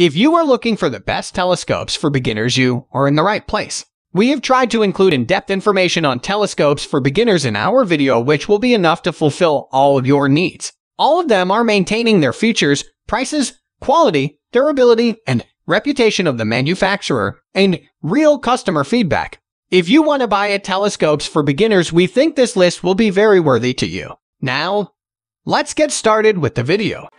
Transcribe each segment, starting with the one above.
If you are looking for the best telescopes for beginners, you are in the right place. We have tried to include in-depth information on telescopes for beginners in our video which will be enough to fulfill all of your needs. All of them are maintaining their features, prices, quality, durability, and reputation of the manufacturer, and real customer feedback. If you want to buy a telescopes for beginners, we think this list will be very worthy to you. Now, let's get started with the video.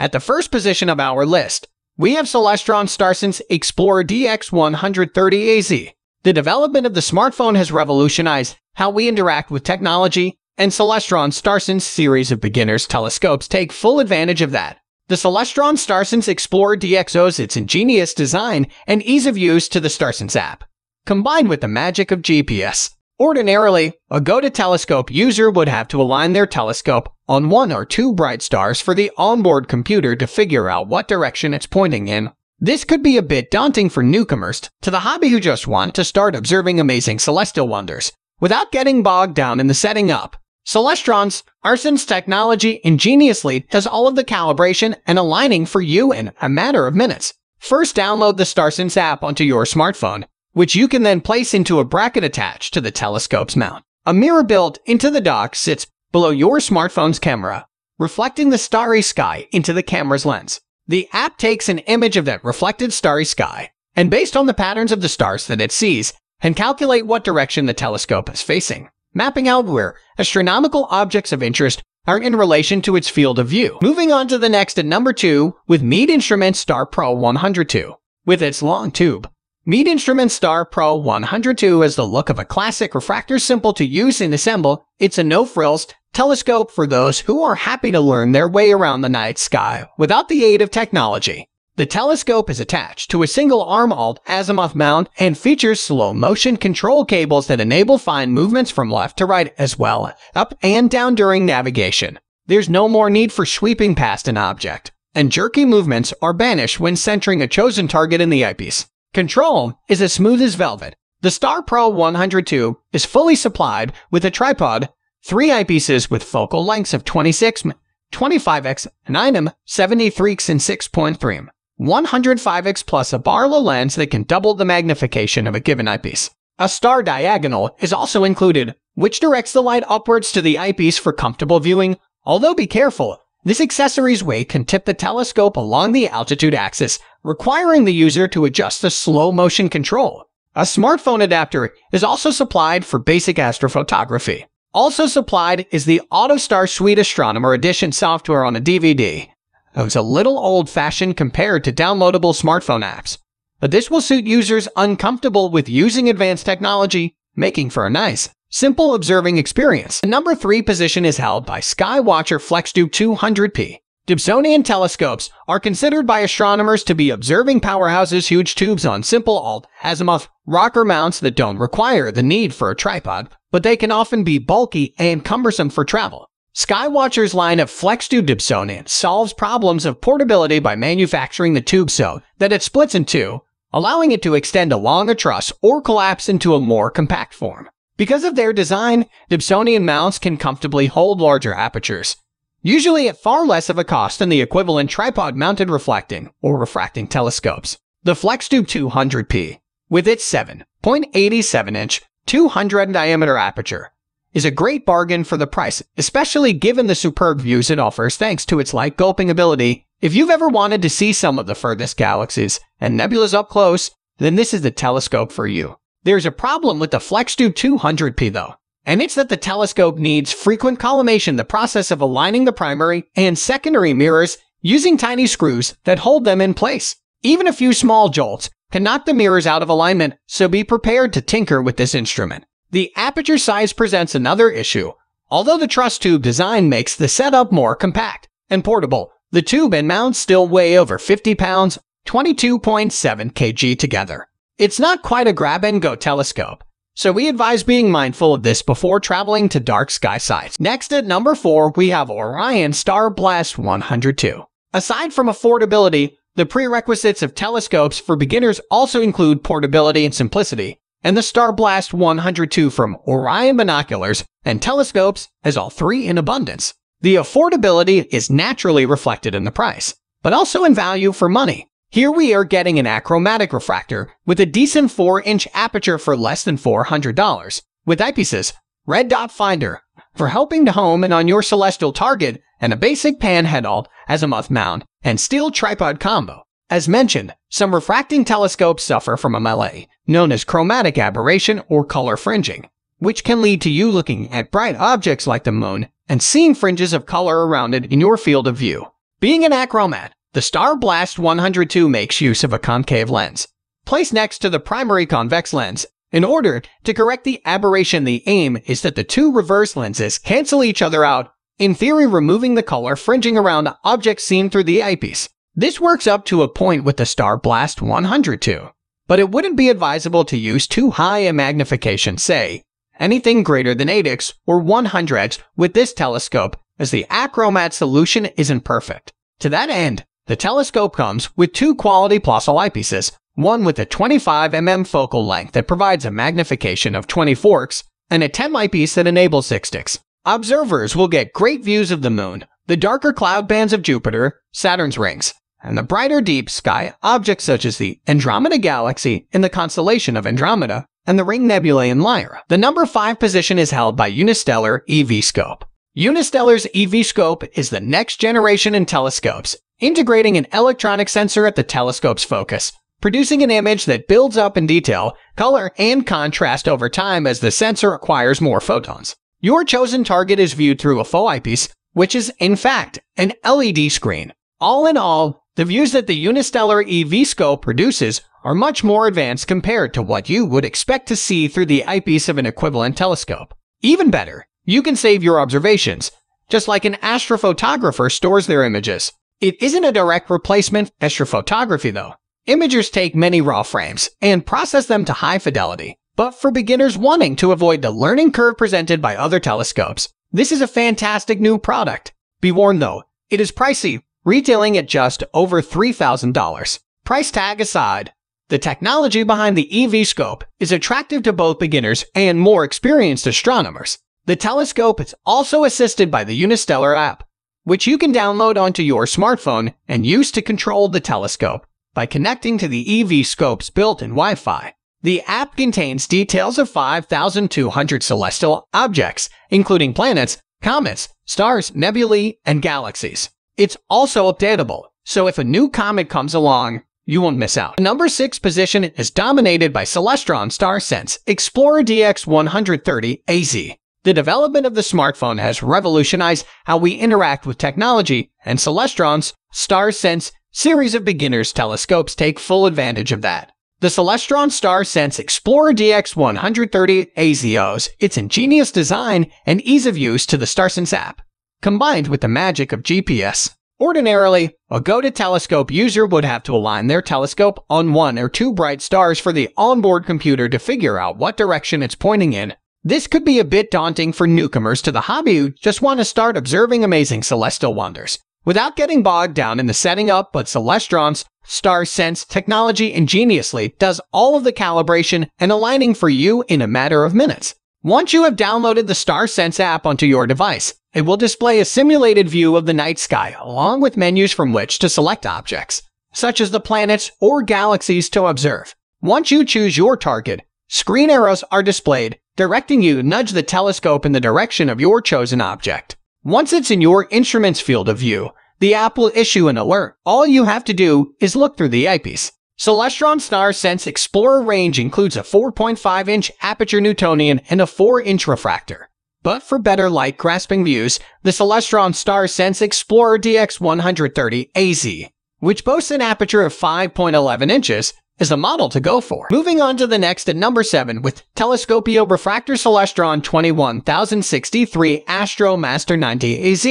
At the first position of our list, we have Celestron Starsense Explorer DX130AZ. The development of the smartphone has revolutionized how we interact with technology, and Celestron Starsense series of beginners telescopes take full advantage of that. The Celestron Starsense Explorer DX owes its ingenious design and ease of use to the Starsense app, combined with the magic of GPS. Ordinarily, a Go-to telescope user would have to align their telescope on one or two bright stars for the onboard computer to figure out what direction it's pointing in. This could be a bit daunting for newcomers to the hobby who just want to start observing amazing celestial wonders without getting bogged down in the setting up. Celestron's Starsense technology ingeniously does all of the calibration and aligning for you in a matter of minutes. First, download the Starsense app onto your smartphone which you can then place into a bracket attached to the telescope's mount. A mirror built into the dock sits below your smartphone's camera, reflecting the starry sky into the camera's lens. The app takes an image of that reflected starry sky, and based on the patterns of the stars that it sees, can calculate what direction the telescope is facing, mapping out where astronomical objects of interest are in relation to its field of view. Moving on to the next at number 2 with Meade Instruments Star Pro 102. With its long tube, Meade Instruments Star Pro 102 has the look of a classic refractor simple to use and assemble. It's a no-frills telescope for those who are happy to learn their way around the night sky without the aid of technology. The telescope is attached to a single arm alt azimuth mount and features slow motion control cables that enable fine movements from left to right as well up and down during navigation. There's no more need for sweeping past an object, and jerky movements are banished when centering a chosen target in the eyepiece. Control is as smooth as velvet. The Star Pro 102 is fully supplied with a tripod, three eyepieces with focal lengths of 26, 25x, 9m, 73x, and 6.3m, 105x plus a Barlow lens that can double the magnification of a given eyepiece. A star diagonal is also included, which directs the light upwards to the eyepiece for comfortable viewing, although be careful, this accessory's weight can tip the telescope along the altitude axis, requiring the user to adjust the slow motion control. A smartphone adapter is also supplied for basic astrophotography. Also supplied is the AutoStar Suite Astronomer Edition software on a DVD. It was a little old-fashioned compared to downloadable smartphone apps, but this will suit users uncomfortable with using advanced technology, making for a nice, Simple observing experience. The number 3 position is held by Skywatcher FlexTube 200p. Dobsonian telescopes are considered by astronomers to be observing powerhouses huge tubes on simple alt-azimuth rocker mounts that don't require the need for a tripod, but they can often be bulky and cumbersome for travel. Skywatcher's line of FlexTube Dobsonian solves problems of portability by manufacturing the tube so that it splits in two, allowing it to extend along a truss or collapse into a more compact form. Because of their design, Dobsonian mounts can comfortably hold larger apertures, usually at far less of a cost than the equivalent tripod-mounted reflecting or refracting telescopes. The FlexTube 200p, with its 7.87-inch, 200 diameter aperture, is a great bargain for the price, especially given the superb views it offers thanks to its light gulping ability. If you've ever wanted to see some of the furthest galaxies and nebulas up close, then this is the telescope for you. There's a problem with the FlexTube 200p though, and it's that the telescope needs frequent collimation the process of aligning the primary and secondary mirrors using tiny screws that hold them in place. Even a few small jolts can knock the mirrors out of alignment, so be prepared to tinker with this instrument. The aperture size presents another issue. Although the truss tube design makes the setup more compact and portable, the tube and mount still weigh over 50 pounds, 22.7 kg together. It's not quite a grab-and-go telescope, so we advise being mindful of this before traveling to dark sky sites. Next at number 4, we have Orion Star Blast 102. Aside from affordability, the prerequisites of telescopes for beginners also include portability and simplicity, and the Star Blast 102 from Orion Binoculars and Telescopes has all three in abundance. The affordability is naturally reflected in the price, but also in value for money. Here we are getting an achromatic refractor with a decent 4-inch aperture for less than $400, with eyepieces, red dot finder, for helping to home and on your celestial target, and a basic pan head alt, azimuth mount, and steel tripod combo. As mentioned, some refracting telescopes suffer from a melee, known as chromatic aberration or color fringing, which can lead to you looking at bright objects like the moon and seeing fringes of color around it in your field of view. Being an achromat, the Star Blast 102 makes use of a concave lens, placed next to the primary convex lens. In order to correct the aberration, the aim is that the two reverse lenses cancel each other out, in theory removing the color fringing around objects seen through the eyepiece. This works up to a point with the Star Blast 102, but it wouldn't be advisable to use too high a magnification, say, anything greater than 8x or 100x with this telescope, as the achromat solution isn't perfect. To that end, the telescope comes with two quality Plössl eyepieces, one with a 25mm focal length that provides a magnification of 24x, and a 10 eyepiece that enables 6x. Observers will get great views of the moon, the darker cloud bands of Jupiter, Saturn's rings, and the brighter deep sky objects such as the Andromeda Galaxy in the constellation of Andromeda and the Ring Nebulae in Lyra. The number 5 position is held by Unistellar EV Scope. Unistellar's EV Scope is the next generation in telescopes, integrating an electronic sensor at the telescope's focus, producing an image that builds up in detail, color, and contrast over time as the sensor acquires more photons. Your chosen target is viewed through a faux eyepiece, which is, in fact, an LED screen. All in all, the views that the Unistellar EV scope produces are much more advanced compared to what you would expect to see through the eyepiece of an equivalent telescope. Even better, you can save your observations, just like an astrophotographer stores their images. It isn't a direct replacement for astrophotography though. Imagers take many raw frames and process them to high fidelity. But for beginners wanting to avoid the learning curve presented by other telescopes, this is a fantastic new product. Be warned though, it is pricey retailing at just over $3,000. Price tag aside, the technology behind the EV scope is attractive to both beginners and more experienced astronomers. The telescope is also assisted by the Unistellar app, which you can download onto your smartphone and use to control the telescope by connecting to the EV scope's built-in Wi-Fi. The app contains details of 5,200 celestial objects, including planets, comets, stars, nebulae, and galaxies. It's also updatable, so if a new comet comes along, you won't miss out. The number 6 position is dominated by Celestron StarSense Explorer DX130 AZ. The development of the smartphone has revolutionized how we interact with technology, and Celestron's StarSense series of beginners telescopes take full advantage of that. The Celestron StarSense Explorer DX130 AZOs its ingenious design and ease of use to the StarSense app combined with the magic of GPS. Ordinarily, a Go-to telescope user would have to align their telescope on one or two bright stars for the onboard computer to figure out what direction it's pointing in. This could be a bit daunting for newcomers to the hobby who just want to start observing amazing celestial wonders. Without getting bogged down in the setting up, but Celestron's Star Sense technology ingeniously does all of the calibration and aligning for you in a matter of minutes. Once you have downloaded the StarSense app onto your device, it will display a simulated view of the night sky along with menus from which to select objects, such as the planets or galaxies to observe. Once you choose your target, screen arrows are displayed, directing you to nudge the telescope in the direction of your chosen object. Once it's in your instrument's field of view, the app will issue an alert. All you have to do is look through the eyepiece. Celestron Star Sense Explorer range includes a 4.5-inch aperture Newtonian and a 4-inch refractor. But for better light-grasping views, the Celestron Star Sense Explorer DX130 AZ, which boasts an aperture of 5.11 inches, is the model to go for. Moving on to the next at number 7 with Telescopio Refractor Celestron 21063 Astro Master 90 AZ.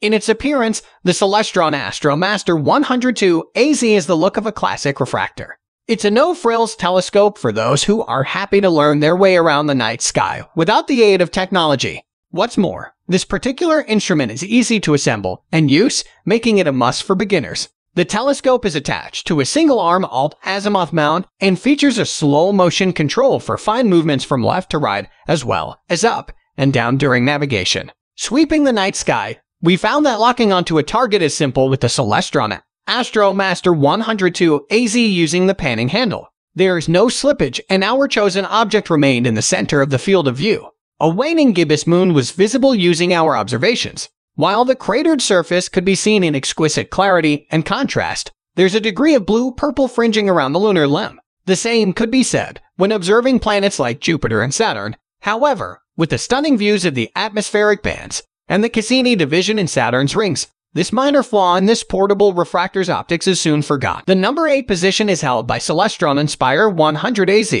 In its appearance, the Celestron Astro Master 102 AZ is the look of a classic refractor. It's a no-frills telescope for those who are happy to learn their way around the night sky without the aid of technology. What's more, this particular instrument is easy to assemble and use, making it a must for beginners. The telescope is attached to a single-arm alt-azimuth mount and features a slow-motion control for fine movements from left to right as well as up and down during navigation. Sweeping the night sky, We found that locking onto a target is simple with the Celestron Astro Master 102 AZ using the panning handle. There is no slippage and our chosen object remained in the center of the field of view. A waning gibbous moon was visible using our observations. While the cratered surface could be seen in exquisite clarity and contrast, there's a degree of blue-purple fringing around the lunar limb. The same could be said when observing planets like Jupiter and Saturn. However, with the stunning views of the atmospheric bands and the Cassini division in Saturn's rings, this minor flaw in this portable refractor's optics is soon forgot. The number 8 position is held by Celestron Inspire 100 AZ,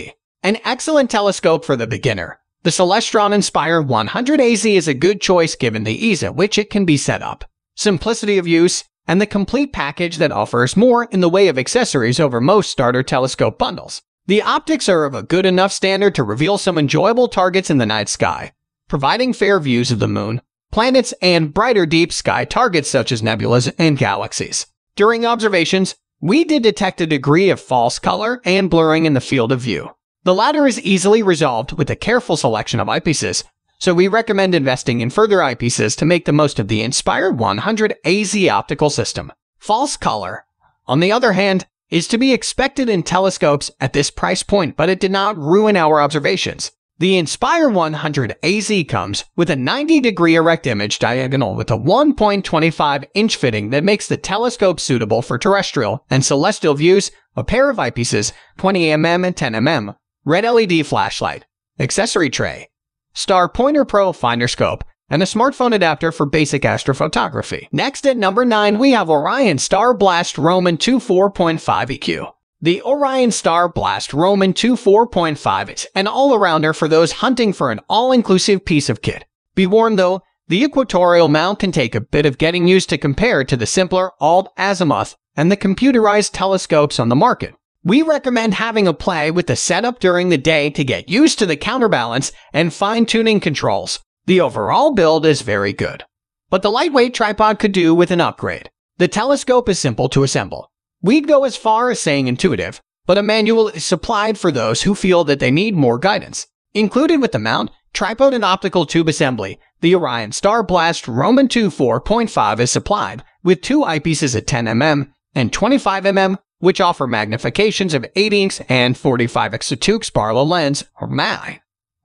an excellent telescope for the beginner. The Celestron Inspire 100 AZ is a good choice given the ease at which it can be set up, simplicity of use, and the complete package that offers more in the way of accessories over most starter telescope bundles. The optics are of a good enough standard to reveal some enjoyable targets in the night sky, providing fair views of the moon, planets, and brighter deep sky targets such as nebulas and galaxies. During observations, we did detect a degree of false color and blurring in the field of view. The latter is easily resolved with a careful selection of eyepieces, so we recommend investing in further eyepieces to make the most of the Inspire 100 AZ optical system. False color, on the other hand, is to be expected in telescopes at this price point, but it did not ruin our observations. The Inspire 100 AZ comes with a 90 degree erect image diagonal with a 1.25 inch fitting that makes the telescope suitable for terrestrial and celestial views, a pair of eyepieces, 20mm and 10mm, red LED flashlight, accessory tray, Star Pointer Pro Finder Scope, and a smartphone adapter for basic astrophotography. Next at number 9 we have Orion Star Blast Roman 2 4.5 EQ. The Orion Star Blast Roman 2 4.5 is an all-arounder for those hunting for an all-inclusive piece of kit. Be warned though, the equatorial mount can take a bit of getting used to compared to the simpler alt azimuth and the computerized telescopes on the market. We recommend having a play with the setup during the day to get used to the counterbalance and fine-tuning controls. The overall build is very good. But the lightweight tripod could do with an upgrade. The telescope is simple to assemble. We'd go as far as saying intuitive, but a manual is supplied for those who feel that they need more guidance. Included with the mount, tripod and optical tube assembly, the Orion Star Blast Roman 2 4.5 is supplied with two eyepieces at 10mm and 25mm which offer magnifications of 8x and 45x to 2x Barlow lens, or MAI,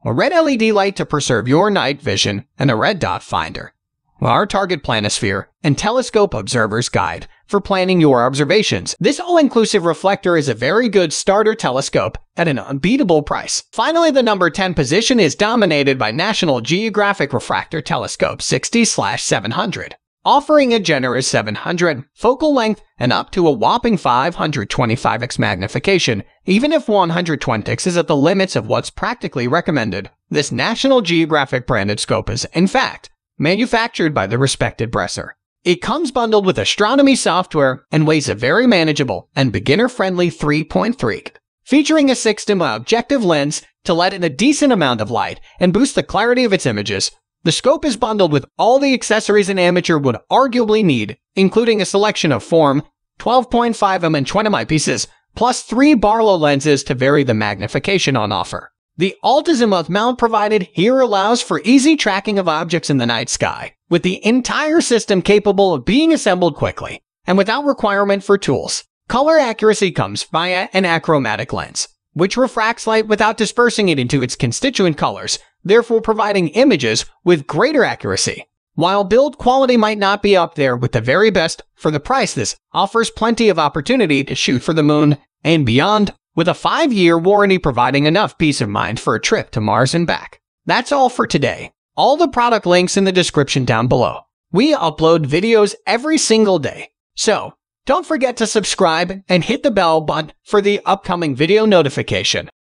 a red LED light to preserve your night vision, and a red dot finder. Our target planisphere and telescope observer's guide for planning your observations. This all-inclusive reflector is a very good starter telescope at an unbeatable price. Finally, the number 10 position is dominated by National Geographic Refractor Telescope 60-700 offering a generous 700 focal length and up to a whopping 525x magnification, even if 120x is at the limits of what's practically recommended. This National Geographic branded scope is, in fact, manufactured by the respected Bresser. It comes bundled with astronomy software and weighs a very manageable and beginner-friendly 3.3, featuring a 6 objective lens to let in a decent amount of light and boost the clarity of its images the scope is bundled with all the accessories an amateur would arguably need, including a selection of form, 12.5mm and 20mm pieces, plus three Barlow lenses to vary the magnification on offer. The alt-azimuth mount provided here allows for easy tracking of objects in the night sky, with the entire system capable of being assembled quickly, and without requirement for tools. Color accuracy comes via an achromatic lens, which refracts light without dispersing it into its constituent colors, therefore providing images with greater accuracy. While build quality might not be up there with the very best, for the price this offers plenty of opportunity to shoot for the moon and beyond, with a 5-year warranty providing enough peace of mind for a trip to Mars and back. That's all for today. All the product links in the description down below. We upload videos every single day, so don't forget to subscribe and hit the bell button for the upcoming video notification.